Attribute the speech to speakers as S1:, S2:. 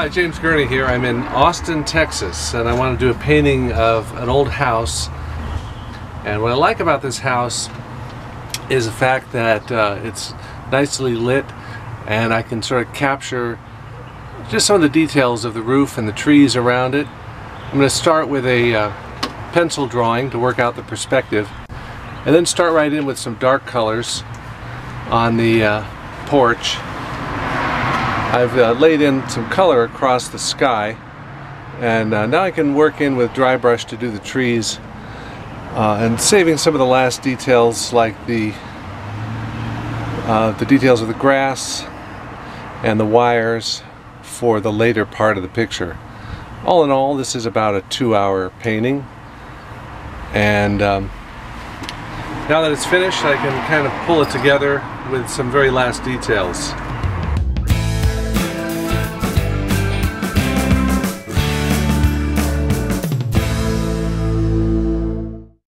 S1: Hi, James Gurney here. I'm in Austin, Texas, and I want to do a painting of an old house. And what I like about this house is the fact that uh, it's nicely lit and I can sort of capture just some of the details of the roof and the trees around it. I'm going to start with a uh, pencil drawing to work out the perspective and then start right in with some dark colors on the uh, porch I've uh, laid in some color across the sky and uh, now I can work in with dry brush to do the trees uh, and saving some of the last details like the uh, the details of the grass and the wires for the later part of the picture. All in all this is about a two-hour painting and um, now that it's finished I can kind of pull it together with some very last details.